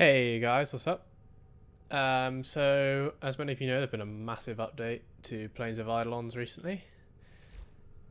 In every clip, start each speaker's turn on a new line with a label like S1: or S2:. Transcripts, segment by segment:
S1: Hey guys, what's up? Um, so, as many of you know, there's been a massive update to Plains of Eidolons recently.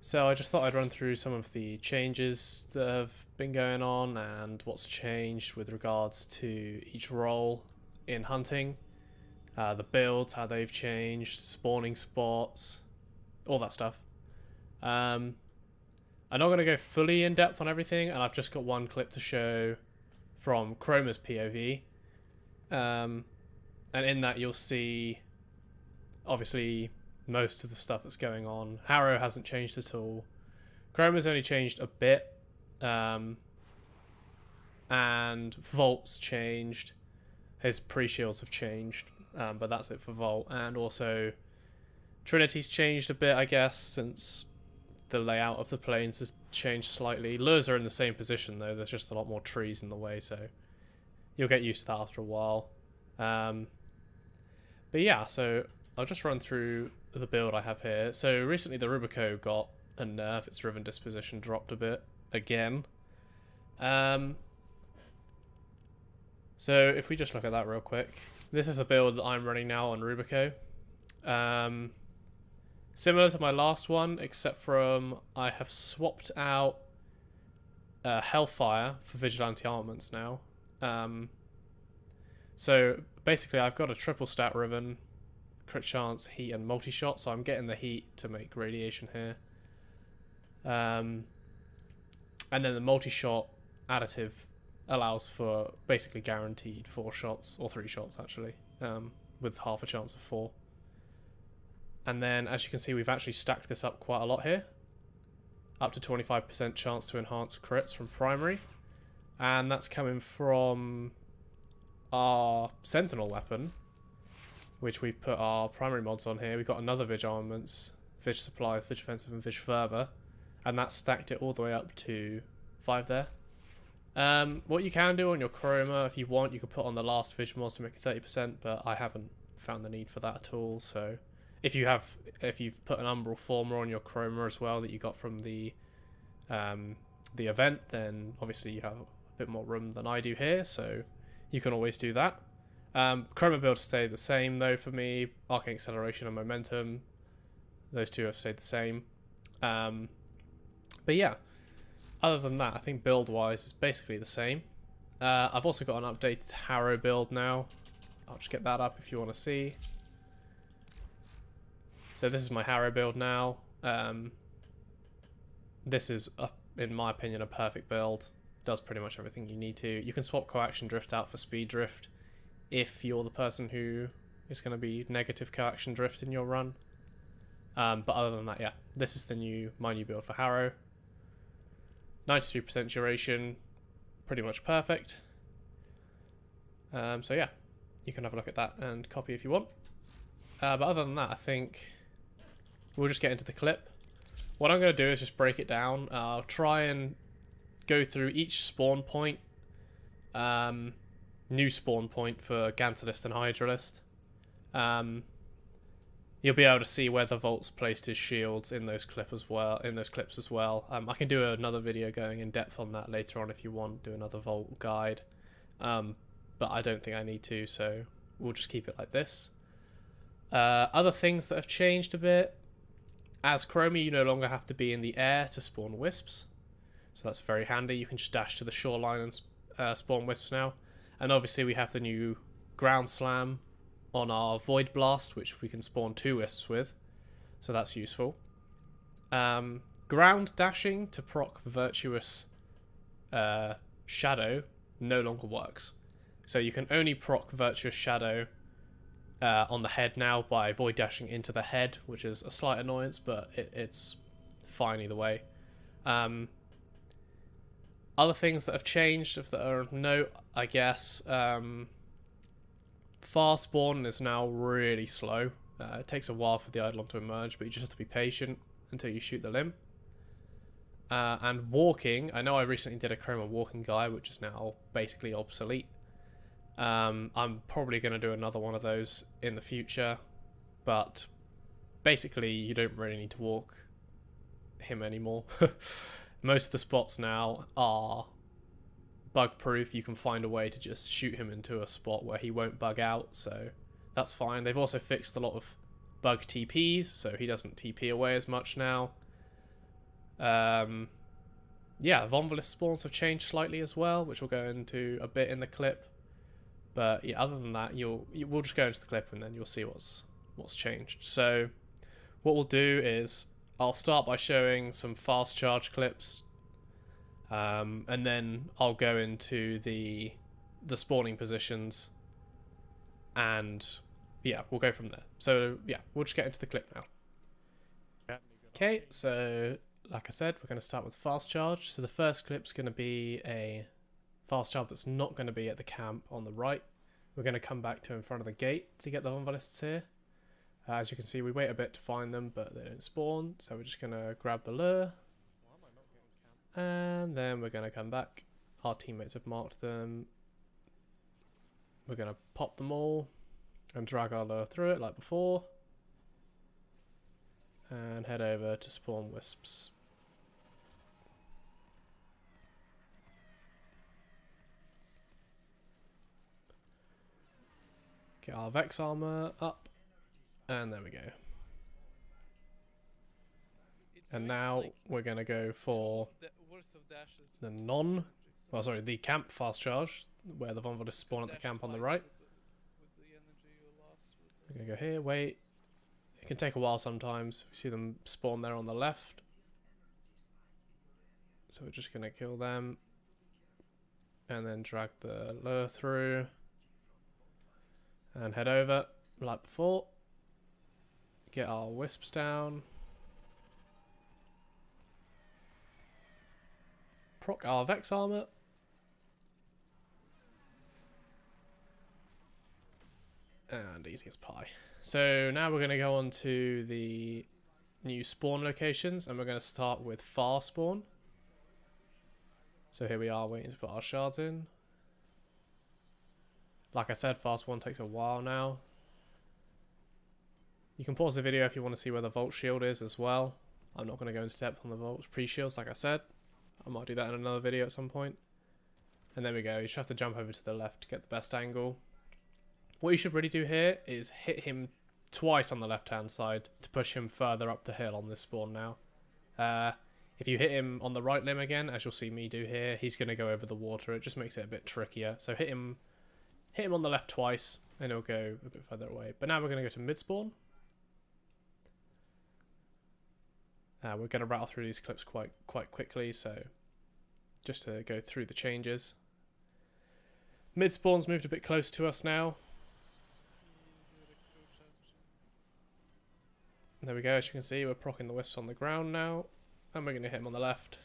S1: So I just thought I'd run through some of the changes that have been going on and what's changed with regards to each role in hunting, uh, the builds, how they've changed, spawning spots, all that stuff. Um, I'm not going to go fully in depth on everything, and I've just got one clip to show from Chroma's POV. Um, and in that, you'll see obviously most of the stuff that's going on. Harrow hasn't changed at all. Chroma's only changed a bit. Um, and Volt's changed. His pre shields have changed. Um, but that's it for Volt. And also, Trinity's changed a bit, I guess, since the layout of the plains has changed slightly. Lures are in the same position though. There's just a lot more trees in the way, so you'll get used to that after a while. Um, but yeah, so I'll just run through the build I have here. So recently the Rubico got a nerf. Its Riven disposition dropped a bit again. Um, so if we just look at that real quick, this is the build that I'm running now on Rubico. Um, Similar to my last one, except from I have swapped out uh, Hellfire for Vigilante armaments now. Um, so basically I've got a triple stat Riven, crit chance, heat, and multi-shot, so I'm getting the heat to make radiation here. Um, and then the multi-shot additive allows for basically guaranteed four shots, or three shots actually, um, with half a chance of four. And then, as you can see, we've actually stacked this up quite a lot here. Up to 25% chance to enhance crits from primary. And that's coming from our Sentinel weapon, which we've put our primary mods on here. We've got another Vig armaments, Vig supplies, Vig offensive, and Vig fervor. And that stacked it all the way up to 5 there. Um, what you can do on your Chroma, if you want, you could put on the last Vig mods to make it 30%, but I haven't found the need for that at all, so if you have if you've put an umbral Forma on your chroma as well that you got from the um, the event then obviously you have a bit more room than I do here so you can always do that. Um, chroma builds stay the same though for me. Arcane acceleration and momentum those two have stayed the same. Um, but yeah other than that I think build wise it's basically the same. Uh, I've also got an updated Harrow build now. I'll just get that up if you want to see so this is my Harrow build now. Um, this is, a, in my opinion, a perfect build. Does pretty much everything you need to. You can swap Coaction Drift out for Speed Drift if you're the person who is going to be negative Coaction Drift in your run. Um, but other than that, yeah, this is the new my new build for Harrow. 93% duration, pretty much perfect. Um, so yeah, you can have a look at that and copy if you want. Uh, but other than that, I think We'll just get into the clip. What I'm going to do is just break it down. I'll try and go through each spawn point. Um, new spawn point for Gantulyst and Hydrolyst. Um, you'll be able to see where the Volt's placed his shields in those clip as well. In those clips as well. Um, I can do another video going in depth on that later on if you want. Do another Volt guide, um, but I don't think I need to, so we'll just keep it like this. Uh, other things that have changed a bit. As Chroma, you no longer have to be in the air to spawn wisps. So that's very handy. You can just dash to the shoreline and uh, spawn wisps now. And obviously we have the new ground slam on our void blast, which we can spawn two wisps with. So that's useful. Um, ground dashing to proc virtuous uh, shadow no longer works. So you can only proc virtuous shadow uh, on the head now by void dashing into the head, which is a slight annoyance, but it, it's fine either way. Um, other things that have changed, if there are of note, I guess, um, far spawn is now really slow. Uh, it takes a while for the Eidolon to emerge, but you just have to be patient until you shoot the limb. Uh, and walking, I know I recently did a Chroma walking guy, which is now basically obsolete. Um, I'm probably going to do another one of those in the future, but basically you don't really need to walk him anymore. Most of the spots now are bug proof, you can find a way to just shoot him into a spot where he won't bug out, so that's fine. They've also fixed a lot of bug TPs, so he doesn't TP away as much now. Um, yeah, Vomvalyst spawns have changed slightly as well, which we'll go into a bit in the clip. But yeah, other than that, you'll you, we'll just go into the clip and then you'll see what's what's changed. So what we'll do is I'll start by showing some fast charge clips, um, and then I'll go into the the spawning positions, and yeah, we'll go from there. So yeah, we'll just get into the clip now. Okay, so like I said, we're going to start with fast charge. So the first clip's going to be a fast charge that's not going to be at the camp on the right. We're going to come back to in front of the gate to get the Vomvalysts here. Uh, as you can see, we wait a bit to find them, but they don't spawn. So we're just going to grab the lure. And then we're going to come back. Our teammates have marked them. We're going to pop them all and drag our lure through it like before. And head over to spawn wisps. Get our Vex armor up. And there we go. And now we're going to go for the non, well sorry, the camp fast charge, where the Von spawn at the camp on the right. We're going to go here, wait. It can take a while sometimes. We see them spawn there on the left. So we're just going to kill them. And then drag the lure through and head over like before. Get our wisps down. Proc our Vex armor. And easy as pie. So now we're going to go on to the new spawn locations and we're going to start with far spawn. So here we are waiting to put our shards in. Like I said, fast one takes a while now. You can pause the video if you want to see where the Volt Shield is as well. I'm not going to go into depth on the Volt pre-shields, like I said. I might do that in another video at some point. And there we go. You just have to jump over to the left to get the best angle. What you should really do here is hit him twice on the left-hand side to push him further up the hill on this spawn now. Uh, if you hit him on the right limb again, as you'll see me do here, he's going to go over the water. It just makes it a bit trickier. So hit him Hit him on the left twice, and he'll go a bit further away. But now we're going to go to mid-spawn. Uh, we're going to rattle through these clips quite quite quickly, so just to go through the changes. Mid-spawn's moved a bit close to us now. There we go, as you can see, we're procking the wisps on the ground now. And we're going to hit him on the left.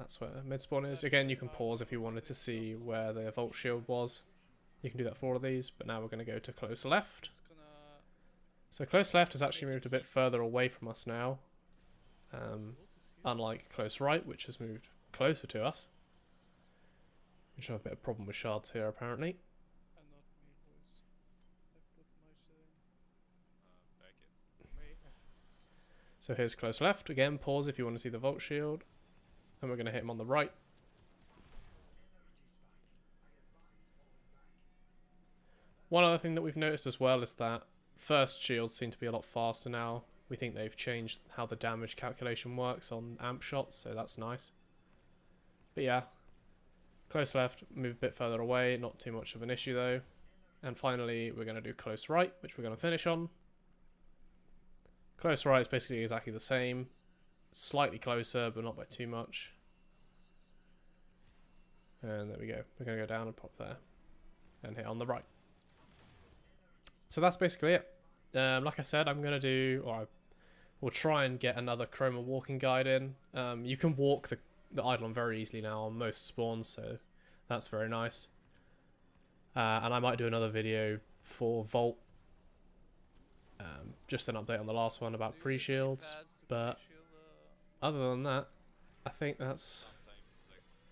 S1: That's where mid spawn is. Again, you can pause if you wanted to see where the Volt Shield was. You can do that for all of these, but now we're going to go to close left. So close left has actually moved a bit further away from us now. Um, unlike close right, which has moved closer to us. We should have a bit of problem with shards here, apparently. So here's close left. Again, pause if you want to see the Volt Shield. And we're going to hit him on the right. One other thing that we've noticed as well is that first shields seem to be a lot faster now. We think they've changed how the damage calculation works on amp shots, so that's nice. But yeah, close left, move a bit further away, not too much of an issue though. And finally, we're going to do close right, which we're going to finish on. Close right is basically exactly the same slightly closer, but not by too much. And there we go. We're going to go down and pop there. And hit on the right. So that's basically it. Um, like I said, I'm going to do, or I will try and get another Chroma walking guide in. Um, you can walk the, the Eidolon very easily now on most spawns, so that's very nice. Uh, and I might do another video for Volt. Um, just an update on the last one about pre-shields. But other than that, I think that's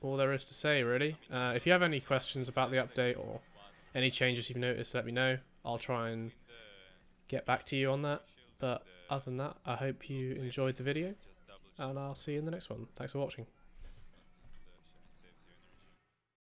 S1: all there is to say, really. Uh, if you have any questions about the update or any changes you've noticed, let me know. I'll try and get back to you on that. But other than that, I hope you enjoyed the video, and I'll see you in the next one. Thanks for watching.